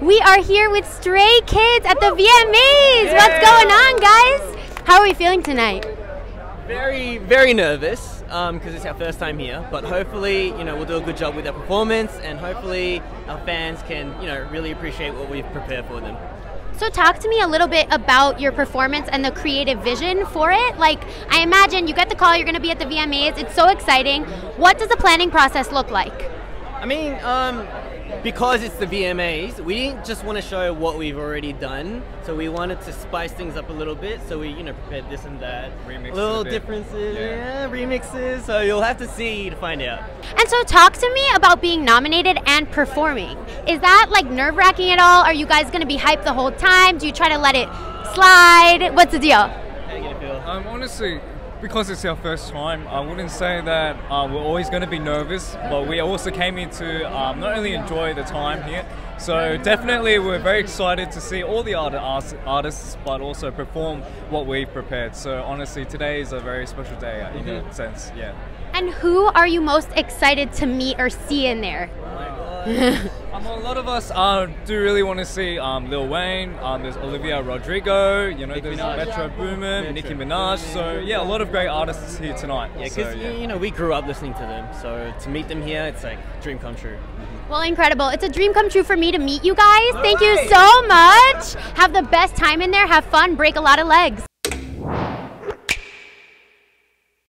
We are here with Stray Kids at the VMAs. What's going on, guys? How are we feeling tonight? Very, very nervous um, because it's our first time here. But hopefully, you know, we'll do a good job with our performance, and hopefully, our fans can, you know, really appreciate what we've prepared for them. So, talk to me a little bit about your performance and the creative vision for it. Like, I imagine you get the call, you're going to be at the VMAs. It's so exciting. What does the planning process look like? I mean, um, because it's the VMAs, we didn't just want to show what we've already done. So we wanted to spice things up a little bit. So we, you know, prepared this and that, Remixed little a differences, Yeah. yeah, remixes. So you'll have to see to find out. And so, talk to me about being nominated and performing. Is that like nerve wracking at all? Are you guys going to be hyped the whole time? Do you try to let it slide? What's the deal? How you feel? Um, honestly, because it's our first time, I wouldn't say that uh, we're always going to be nervous, but we also came here to um, not only enjoy the time here, so definitely we're very excited to see all the art- art- artists, but also perform what we've prepared. So honestly, today is a very special day in a sense, yeah. And who are you most excited to meet or see in there? Um, a lot of us uh, do really want to see um, Lil Wayne. Um, there's Olivia Rodrigo. You know, there's Minaj. Metro Boomin, Metro. Nicki Minaj. So yeah, a lot of great artists here tonight. Yeah, so, because yeah. you know we grew up listening to them, so to meet them here, it's like dream come true. Well, incredible. It's a dream come true for me to meet you guys. Thank you so much. Have the best time in there. Have fun. Break a lot of legs.